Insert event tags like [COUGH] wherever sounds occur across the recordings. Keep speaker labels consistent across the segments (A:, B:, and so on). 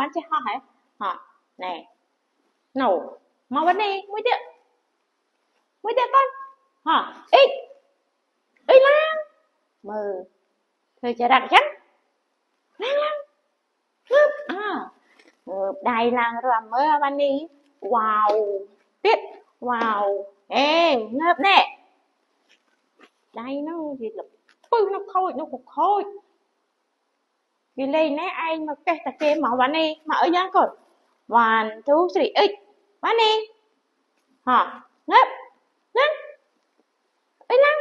A: បានចេះហោះហើយហោះណែ no មកវិញនេះមួយទៀតមួយទៀតកូនហោះអ៊ីអ៊ីឡាងមើលធ្វើចរិតអញ្ចឹងឡើងឡើងហឹបអើមើលដៃឡើងរំមើលបាននេះវ៉ាវទៀតវ៉ាវអេងើបណែដៃនោះវាលពឹសនោះខូចនោះខូច lên nè ai mà cái ta kia mà bán đi mà ở nhà cột. One two three eight bán đi hả? Ngấp. Ngấp. Ấy lắm.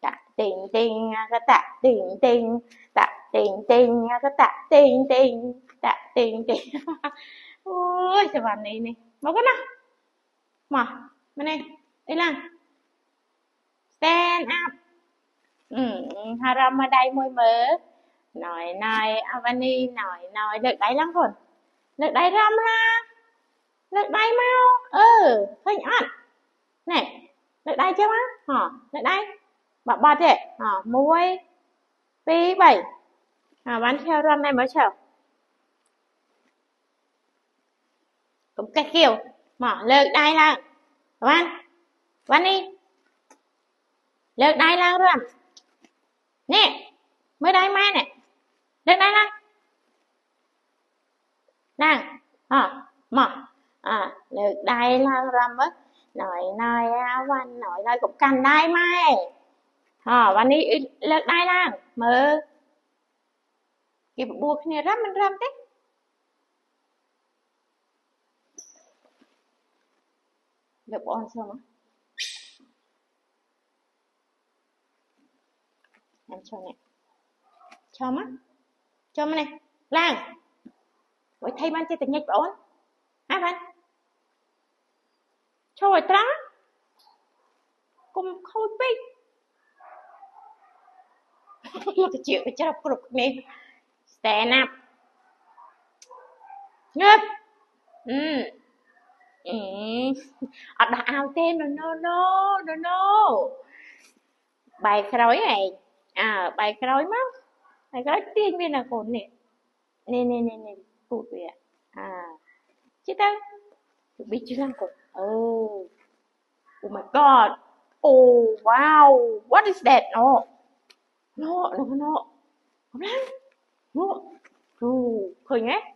A: Tạ tình tình cái tạ tình tình. Tạ tình tình cái tạ tình tình. Tạ tình tình. [LAUGHS] Ôi sao bạn này này. Mà cái nào mà bên này ấy lắm. Stand up. Ừ, hà ra mà đây môi mở nói nói avani, nói nói được đấy lắm rồi được đấy ram ra được đấy mau. Ừ hình ảnh này được đây chưa má hả được đây bỏ bỏ thế hả, muối. Pi bảy. À bán theo ram này mới chờ. Cũng cái kiểu. Mà lượt đây là bạn bạn đi. Lượt đây là rồi nè, mới đây mai nè. នៅដៃឡើងរំណយណយអាវ៉ាន់ណយណយកំកាន់ដៃម៉ែហ៎វ៉ាន់នេះលើកដៃឡើងមើលគេបបួលគ្នារំមិនរំទេលើកបងសុំអញចូលនេះចូលមកចូលមកនេះឡើងបើថៃបានចេះតែញិចបងអូនហ៎បាន ឈរឲ្យត្រាកុំខូចពេកលោកជាកច្រាប់គ្រប់គ្នា stand up ញើអឺអឺអត់ដោះអាវទេ no no no no no បែកក្រោយឯងអើបែកក្រោយមកបែកក្រោយទាញវាណាកូននេះនេះនេះនេះពូតវាអាជិះទៅទៅបិជិះឡើងកូន Oh, oh my God. Oh, wow. What is that? No. No, no, no. Không lắm. No. Oh, khơi nhé.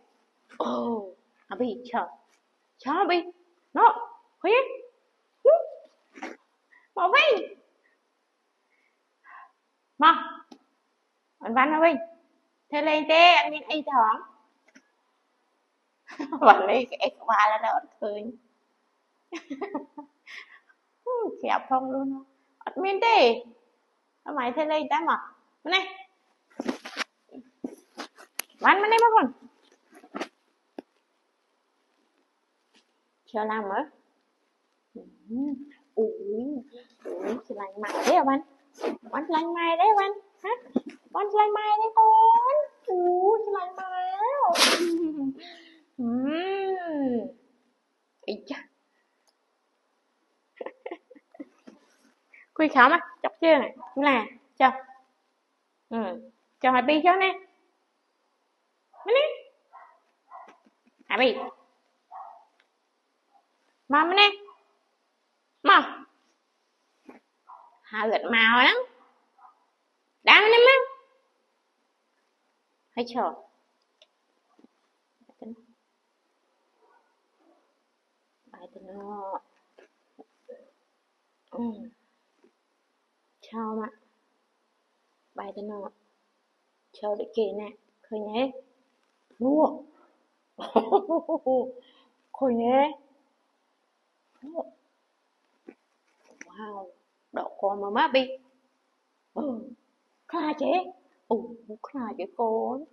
A: Oh, à bị chờ. Chờ bị. No. Khơi nhé. Mà bị. Mà. Anh Văn hả Vinh? Thế lên tê, anh nhìn ấy thoáng. [LAUGHS] Bạn lấy cái qua là nó khơi khéo phong luôn admin đi mày thế này ta mà này. Bán bên này mà con chờ làm á ui ui thì lành mạnh đấy à bạn. Con lành mai đấy à bạn. Hả? Con lành mai đấy con. Quy khảo mà chọc chưa này là, cho. Ừ cho hai bi cho nè. Nè hai bi. Mà nè mà. Hai gật màu lắm. Đá nè má hãy chờ bài tình nó. Ừ. cái nọ cho để kể nè khơi nhé. Mua [LAUGHS] khơi nhé. Wow đậu ừ, ừ, con mà má bị, ừ khá chế ừ khá chế con.